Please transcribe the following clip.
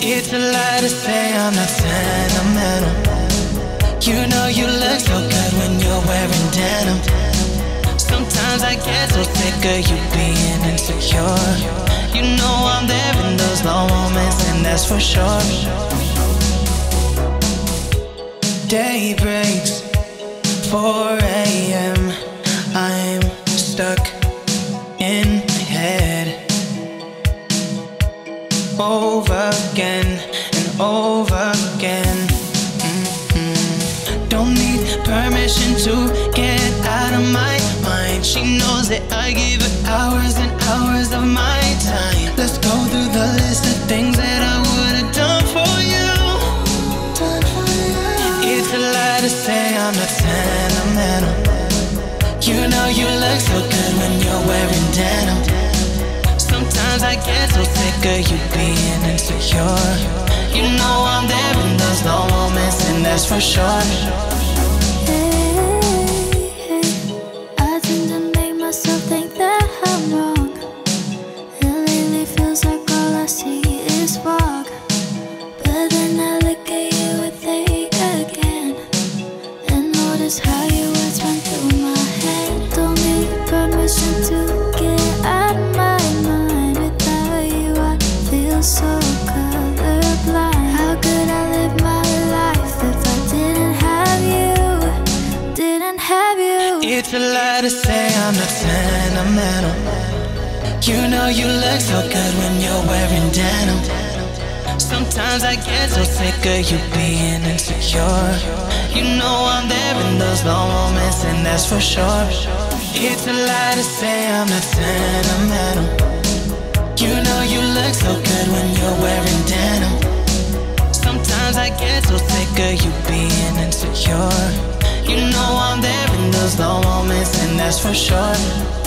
It's a lie to say I'm not sentimental. You know you look so good when you're wearing denim. Sometimes I get so sick of you being insecure. You know I'm there in those low moments, and that's for sure. Day breaks, 4 a.m. I'm stuck in my head over to get out of my mind. She knows that I give her hours and hours of my time. Let's go through the list of things that I would have done for you. It's a lie to say I'm not sentimental. You know you look so good when you're wearing denim. Sometimes I get so sick of you being insecure. You know I'm there in those low moments, and that's for sure. Lie to say I'm not sentimental. You know you look so good when you're wearing denim. Sometimes I get so sick of you being insecure. You know I'm there in those low moments, and that's for sure. It's a lie to say I'm not sentimental. You know you look that's for sure.